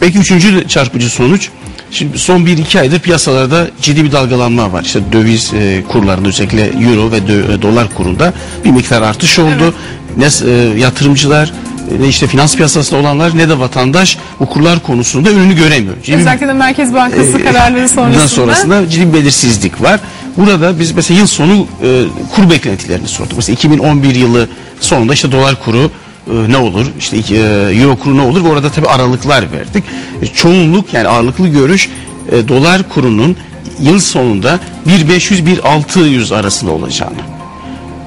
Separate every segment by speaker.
Speaker 1: Belki üçüncü çarpıcı sonuç. Şimdi son 1-2 aydır piyasalarda ciddi bir dalgalanma var. İşte döviz e, kurlarında özellikle euro ve dö- e, dolar kurunda bir miktar artış oldu. Ne e, yatırımcılar ne işte finans piyasasında olanlar ne de vatandaş bu kurlar konusunda önünü göremiyor. Ciddi
Speaker 2: Özellikle de Merkez Bankası
Speaker 1: e,
Speaker 2: kararları
Speaker 1: bundan
Speaker 2: sonrasında.
Speaker 1: sonrasında ciddi bir belirsizlik var. Burada biz mesela yıl sonu e, kur beklentilerini sorduk. Mesela 2011 yılı sonunda işte dolar kuru e, ne olur? İşte e, euro kuru ne olur? Ve orada tabii aralıklar verdik. E, çoğunluk yani ağırlıklı görüş e, dolar kurunun yıl sonunda 1.500-1.600 arasında olacağını.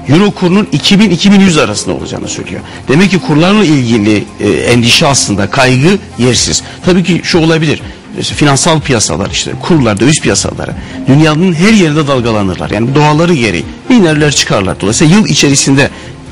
Speaker 1: Euro kurunun 2000-2100 arasında olacağını söylüyor. Demek ki kurlarla ilgili endişe aslında kaygı yersiz. Tabii ki şu olabilir. İşte finansal piyasalar işte kurlar, döviz piyasaları dünyanın her yerinde dalgalanırlar. Yani doğaları gereği inerler çıkarlar. Dolayısıyla yıl içerisinde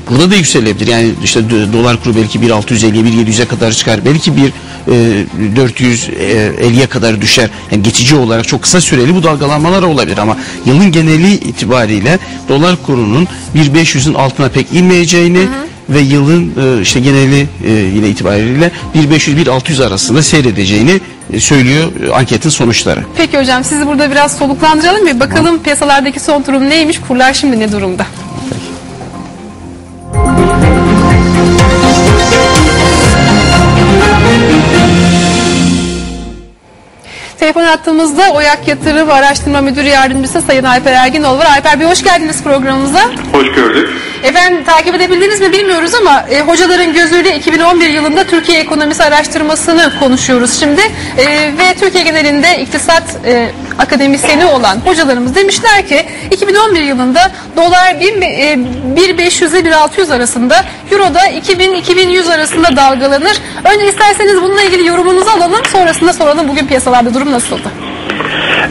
Speaker 1: burada da yükselebilir. Yani işte do- dolar kuru belki 1.650'ye 1.700'e kadar çıkar. Belki bir e, 450'ye kadar düşer. Yani geçici olarak çok kısa süreli bu dalgalanmalar olabilir ama yılın geneli itibariyle dolar kurunun 1.500'ün altına pek inmeyeceğini ve yılın e, işte geneli e, yine itibariyle 1.500-1.600 arasında seyredeceğini e, söylüyor e, anketin sonuçları.
Speaker 2: Peki hocam sizi burada biraz soluklandıralım ve bakalım piyasalardaki son durum neymiş? Kurlar şimdi ne durumda? Telefon attığımızda Oyak Yatırım Araştırma Müdürü Yardımcısı Sayın Alper Erginoğlu var. Alper Bey hoş geldiniz programımıza.
Speaker 3: Hoş gördük.
Speaker 2: Efendim takip edebildiniz mi bilmiyoruz ama e, hocaların gözüyle 2011 yılında Türkiye ekonomisi araştırmasını konuşuyoruz şimdi. E, ve Türkiye genelinde iktisat e, akademisyeni olan hocalarımız demişler ki 2011 yılında dolar 1, e, 1.500 ile 1.600 arasında, euro da 2000-2100 arasında dalgalanır. Önce isterseniz bununla ilgili yorumunuzu alalım sonrasında soralım bugün piyasalarda durum nasıldı?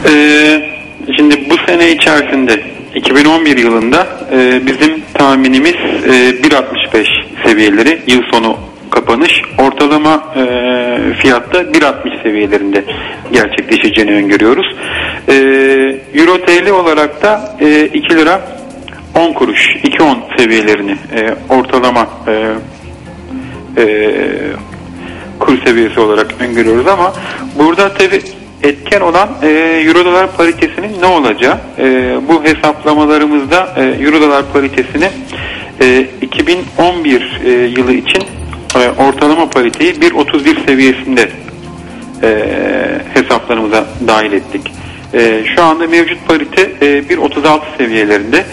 Speaker 3: Ee, şimdi bu sene içerisinde 2011 yılında e, bizim tahminimiz e, 1.65 seviyeleri yıl sonu kapanış ortalama e, fiyatta 1.60 seviyelerinde gerçekleşeceğini öngörüyoruz. E, Euro TL olarak da e, 2 lira 10 kuruş 2.10 seviyelerini e, ortalama e, e, kur seviyesi olarak öngörüyoruz ama burada tabi etken olan e, euro dolar paritesinin ne olacağı e, bu hesaplamalarımızda e, euro dolar paritesini e, 2011 e, yılı için e, ortalama pariteyi 1.31 seviyesinde e, hesaplarımıza dahil ettik. E, şu anda mevcut parite e, 1.36 seviyelerinde.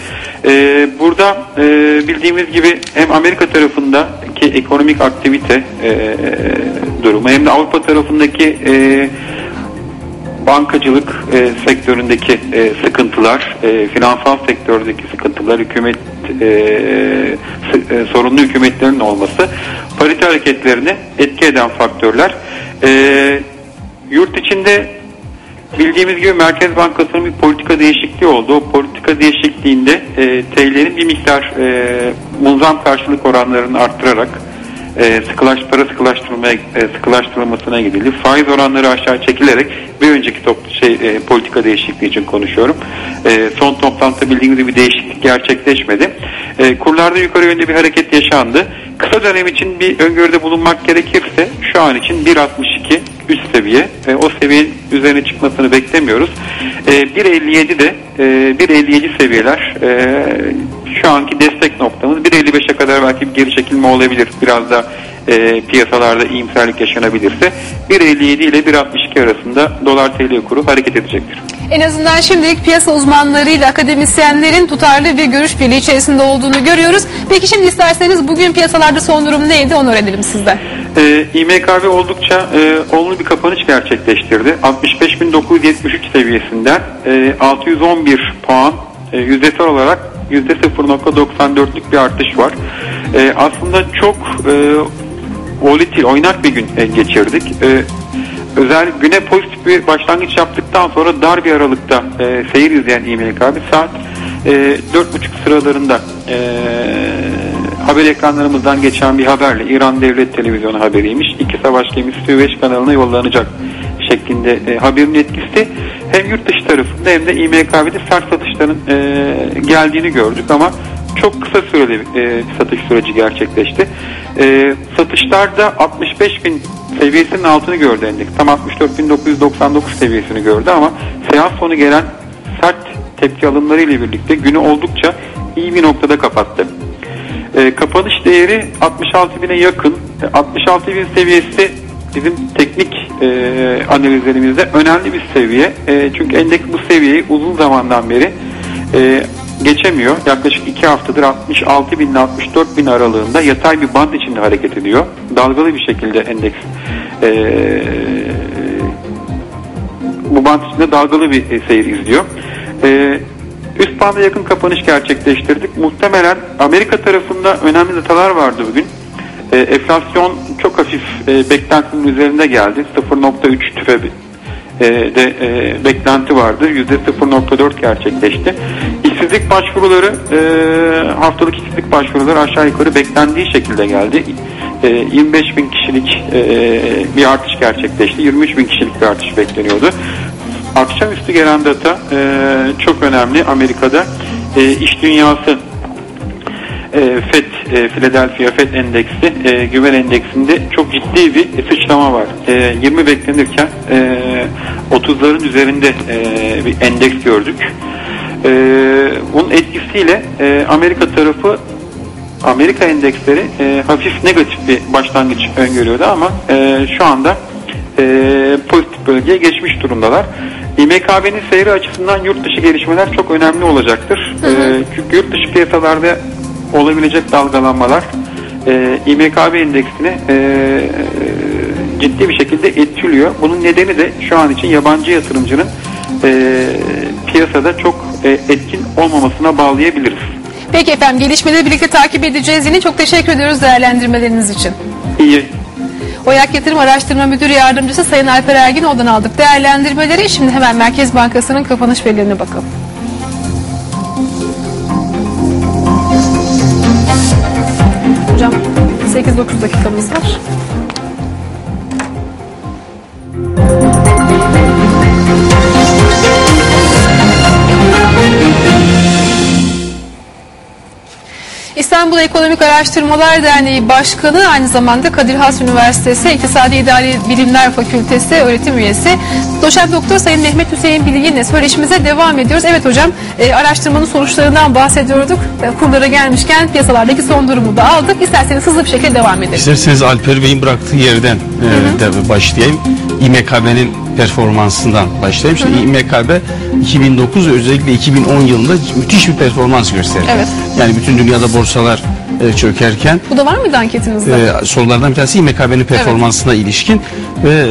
Speaker 3: E, burada e, bildiğimiz gibi hem Amerika tarafındaki ekonomik aktivite e, durumu hem de Avrupa tarafındaki e, bankacılık e, sektöründeki e, sıkıntılar, e, finansal sektördeki sıkıntılar, hükümet e, e, sorunlu hükümetlerin olması, parite hareketlerini etki eden faktörler. E, yurt içinde bildiğimiz gibi Merkez Bankası'nın bir politika değişikliği oldu. O politika değişikliğinde e, TL'nin bir miktar e, mulzam karşılık oranlarını arttırarak e, sıkılaş, para sıkılaştırmaya, e, sıkılaştırılmasına gidildi. Faiz oranları aşağı çekilerek bir önceki top, şey, e, politika değişikliği için konuşuyorum. E, son toplantıda bildiğiniz gibi değişiklik gerçekleşmedi. E, kurlarda yukarı yönde bir hareket yaşandı. Kısa dönem için bir öngörüde bulunmak gerekirse şu an için 1.62 üst seviye ve o seviyenin üzerine çıkmasını beklemiyoruz. E, 1.57 de e, 1.57 seviyeler e, şu anki destek noktamız 1.55'e kadar belki bir geri çekilme olabilir. Biraz da e, piyasalarda iyimserlik yaşanabilirse 1.57 ile 1.62 arasında dolar TL kuru hareket edecektir.
Speaker 2: En azından şimdilik piyasa uzmanlarıyla akademisyenlerin tutarlı bir görüş birliği içerisinde olduğunu görüyoruz. Peki şimdi isterseniz bugün piyasalarda son durum neydi onu öğrenelim sizden.
Speaker 3: E, İMKB oldukça e, olumlu bir kapanış gerçekleştirdi. 65.973 seviyesinden e, 611 puan e, yüzdesel olarak %0.94'lük bir artış var. E, aslında çok e, volatil, oynak bir gün e, geçirdik. E, özel güne pozitif bir başlangıç yaptıktan sonra dar bir aralıkta e, seyir izleyen İMKB saat e, 4.30 sıralarında e, haber ekranlarımızdan geçen bir haberle İran Devlet Televizyonu haberiymiş. İki savaş gemisi Süveyş kanalına yollanacak şeklinde e, haberin etkisi hem yurt dışı tarafında hem de İMKB'de sert satışların e, geldiğini gördük ama çok kısa süreli e, satış süreci gerçekleşti. E, satışlarda 65 bin seviyesinin altını gördü endeks. Tam 64.999 seviyesini gördü ama seans sonu gelen sert tepki alımları ile birlikte günü oldukça iyi bir noktada kapattı. E, kapanış değeri 66 bine yakın. E, 66 bin seviyesi bizim teknik e, analizlerimizde önemli bir seviye. E, çünkü endeks bu seviyeyi uzun zamandan beri e, geçemiyor. Yaklaşık 2 haftadır 66 bin ile 64 bin aralığında yatay bir band içinde hareket ediyor. Dalgalı bir şekilde endeks e, bu band içinde dalgalı bir e, seyir izliyor. E, üst banda yakın kapanış gerçekleştirdik. Muhtemelen Amerika tarafında önemli datalar vardı bugün. E, enflasyon çok hafif e, beklentinin üzerinde geldi. 0.3 tüfe e, de e, beklenti vardı. %0.4 gerçekleşti. İşsizlik başvuruları e, haftalık işsizlik başvuruları aşağı yukarı beklendiği şekilde geldi. E, 25 bin kişilik e, bir artış gerçekleşti. 23 bin kişilik bir artış bekleniyordu. Akşamüstü gelen data e, çok önemli. Amerika'da e, iş dünyası e, FED, e, Philadelphia FED endeksi, e, güven endeksinde çok ciddi bir sıçrama var. E, 20 beklenirken e, 30'ların üzerinde e, bir endeks gördük. E, bunun etkisiyle e, Amerika tarafı Amerika endeksleri e, hafif negatif bir başlangıç öngörüyordu ama e, şu anda e, pozitif bölgeye geçmiş durumdalar. İMKB'nin seyri açısından yurt dışı gelişmeler çok önemli olacaktır. E, çünkü yurt dışı piyasalarda olabilecek dalgalanmalar e, İMKB endeksini e, ciddi bir şekilde etkiliyor. Bunun nedeni de şu an için yabancı yatırımcının e, piyasada çok e, etkin olmamasına bağlayabiliriz.
Speaker 2: Peki efendim gelişmeleri birlikte takip edeceğiz. Yine çok teşekkür ediyoruz değerlendirmeleriniz için.
Speaker 3: İyi.
Speaker 2: Oyak Yatırım Araştırma Müdürü Yardımcısı Sayın Alper Erginoğlu'dan aldık değerlendirmeleri. Şimdi hemen Merkez Bankası'nın kapanış verilerine bakalım. 8-9 dakika mı? İstanbul Ekonomik Araştırmalar Derneği Başkanı aynı zamanda Kadir Has Üniversitesi İktisadi İdari Bilimler Fakültesi öğretim üyesi Doçent Doktor Sayın Mehmet Hüseyin Bilgin'le söyleşimize devam ediyoruz. Evet hocam e, araştırmanın sonuçlarından bahsediyorduk. E, kurlara gelmişken piyasalardaki son durumu da aldık. İsterseniz hızlı bir şekilde devam edelim.
Speaker 1: İsterseniz Alper Bey'in bıraktığı yerden e, de başlayayım. İMKB'nin performansından başlayayım. Şimdi İMKB 2009 ve özellikle 2010 yılında müthiş bir performans gösterdi.
Speaker 2: Evet.
Speaker 1: Yani bütün dünyada borsalar e, çökerken
Speaker 2: Bu da var mıydı anketinizde?
Speaker 1: e, sorulardan bir tanesi İMKB'nin performansına ilişkin ve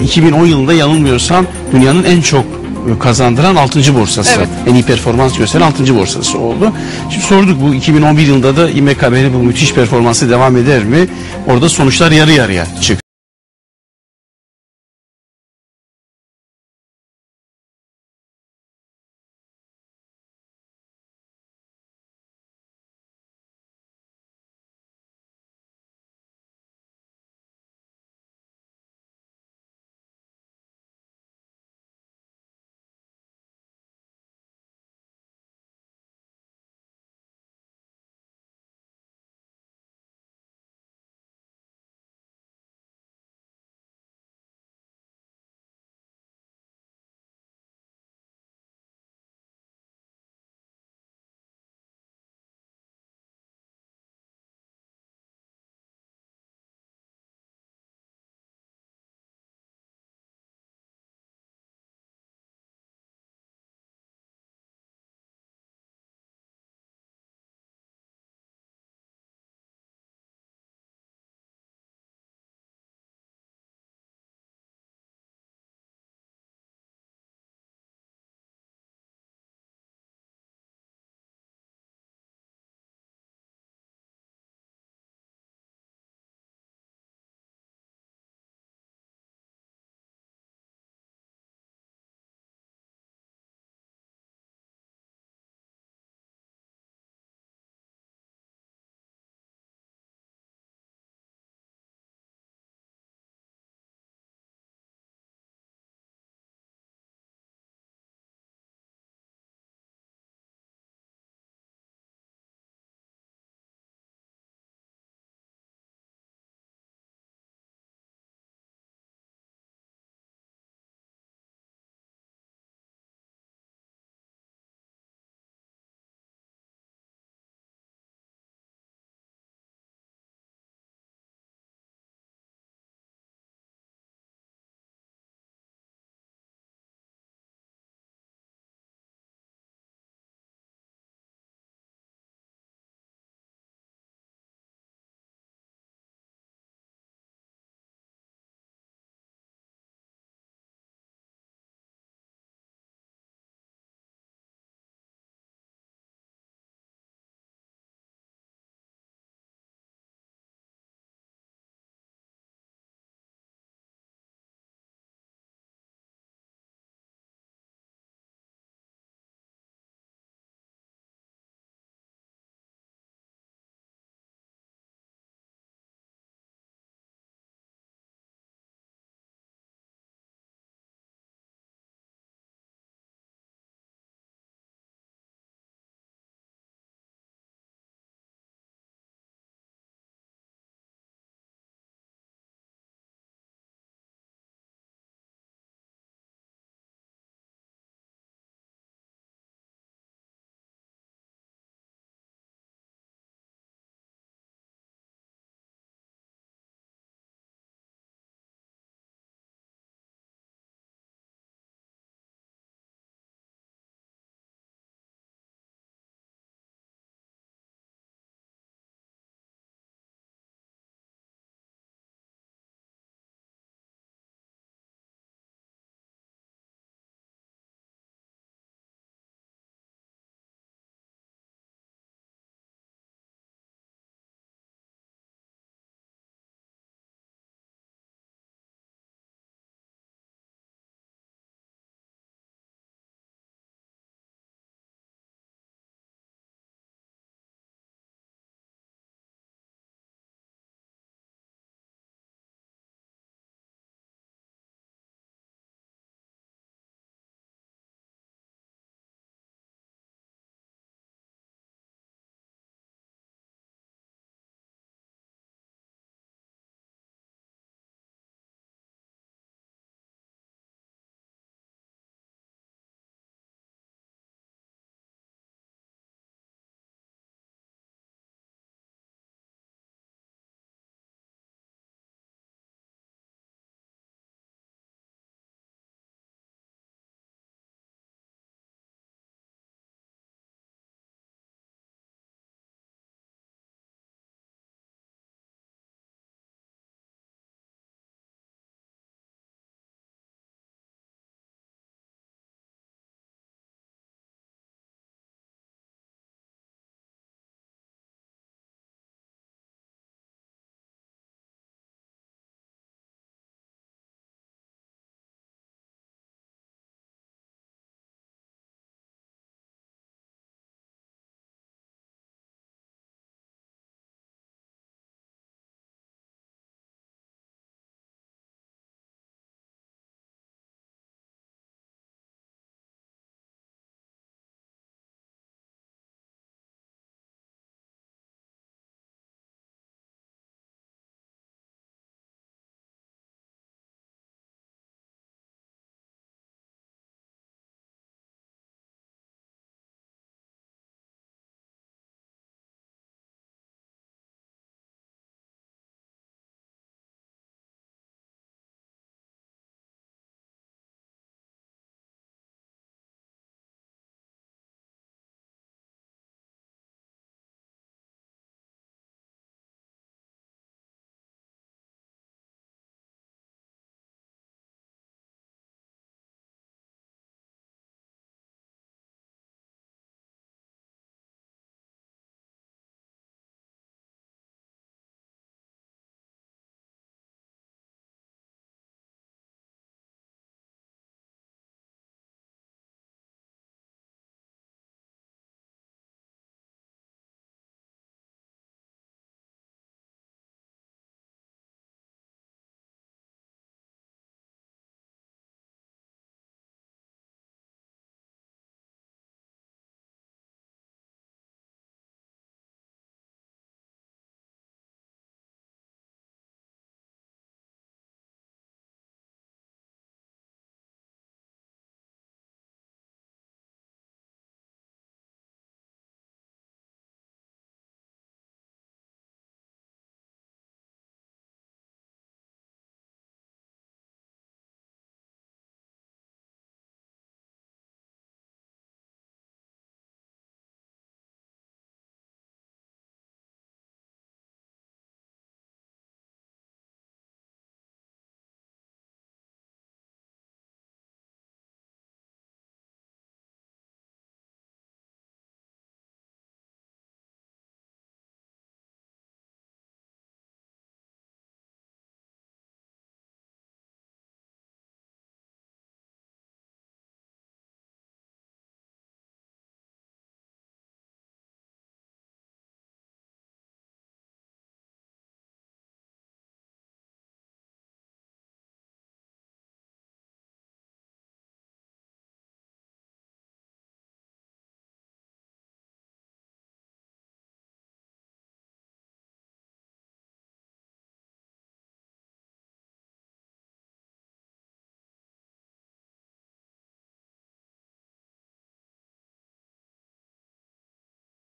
Speaker 1: e, 2010 yılında yanılmıyorsam dünyanın en çok kazandıran 6. borsası.
Speaker 2: Evet.
Speaker 1: En iyi performans gösteren 6. borsası oldu. Şimdi sorduk bu 2011 yılında da İMKB'nin bu müthiş performansı devam eder mi? Orada sonuçlar yarı yarıya çıktı.